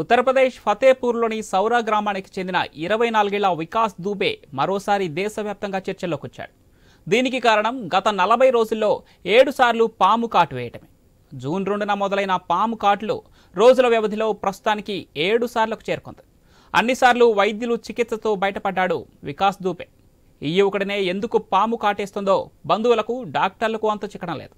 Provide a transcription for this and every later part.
ఉత్తరప్రదేశ్ ఫతేపూర్లోని సౌరా గ్రామానికి చెందిన ఇరవై నాలుగేళ్ళ వికాస్ దూబే మరోసారి దేశవ్యాప్తంగా చర్చల్లోకి వచ్చాడు. దీనికి కారణం గత నలభై రోజుల్లో ఏడుసార్లు పాము కాటు వేయటమే. జూన్ రెండున మొదలైన పాము కాట్లు రోజుల వ్యవధిలో ప్రస్తుతానికి ఏడు సార్లకు చేరుకుంది. అన్నిసార్లు వైద్యులు చికిత్సతో బయటపడ్డాడు వికాస్ దూబే. ఈ యువకుడినే ఎందుకు పాము కాటేస్తుందో బంధువులకు డాక్టర్లకు అంత చిక్కడం లేదు.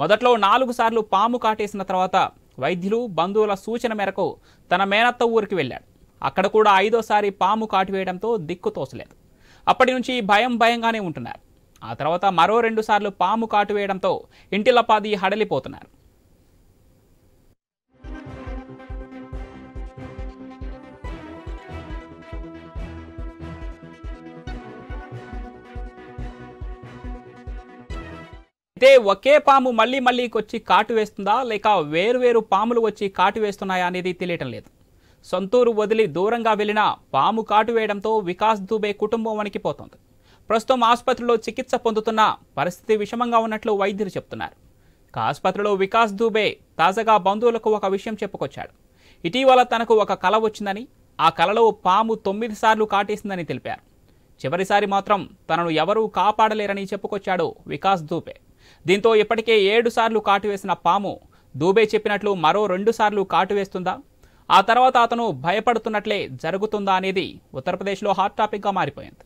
మొదట్లో నాలుగు సార్లు పాము కాటేసిన తర్వాత వైద్యులు బంధువుల సూచన మేరకు తన మేనత్త ఊరికి వెళ్ళాడు. అక్కడ కూడా ఐదోసారి పాము కాటివేయడంతో దిక్కు తోసలేదు. అప్పటి నుంచి భయం భయంగానే ఉంటున్నారు. ఆ తర్వాత మరో రెండుసార్లు పాము కాటువేయడంతో ఇంటిలపాది హడలిపోతున్నారు. అయితే ఒకే పాము మళ్ళీ మళ్ళీ వచ్చి కాటు వేస్తుందా? లేక వేరువేరు పాములు వచ్చి కాటు వేస్తున్నాయా అనేది తెలియటం లేదు. సొంతూరు వదిలి దూరంగా వెళ్ళిన పాము కాటు వేయడంతో వికాస్ దూబే కుటుంబం వణికిపోతోంది ప్రస్తుతం ఆసుపత్రిలో చికిత్స పొందుతున్న పరిస్థితి విషమంగా ఉన్నట్లు వైద్యులు చెప్తున్నారు. ఆసుపత్రిలో వికాస్ దూబే తాజాగా బంధువులకు ఒక విషయం చెప్పుకొచ్చాడు. ఇటీవల తనకు ఒక కల వచ్చిందని ఆ కలలో పాము తొమ్మిది సార్లు కాటేసిందని తెలిపారు. చివరిసారి మాత్రం తనను ఎవరూ కాపాడలేరని చెప్పుకొచ్చాడు వికాస్ దూబే. దీంతో ఇప్పటికే ఏడు సార్లు కాటువేసిన పాము దూబే చెప్పినట్లు మరో రెండు సార్లు కాటువేస్తుందా ఆ తర్వాత అతను భయపడుతున్నట్లే జరుగుతుందా అనేది ఉత్తరప్రదేశ్లో హాట్ టాపిక్గా మారిపోయింది.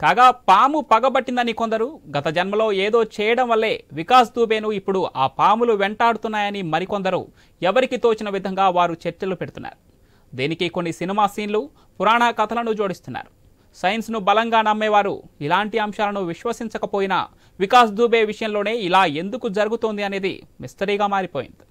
కాగా పాము పగబట్టిందని కొందరు గత జన్మలో ఏదో చేయడం వల్లే వికాస్ దూబేను ఇప్పుడు ఆ పాములు వెంటాడుతున్నాయని మరికొందరు ఎవరికి తోచిన విధంగా వారు చర్చలు పెడుతున్నారు. దీనికి కొన్ని సినిమా సీన్లు పురాణ కథలను జోడిస్తున్నారు. సైన్స్ను బలంగా నమ్మేవారు ఇలాంటి అంశాలను విశ్వసించకపోయినా వికాస్ దూబే విషయంలోనే ఇలా ఎందుకు జరుగుతోంది అనేది మిస్టరీగా మారిపోయింది.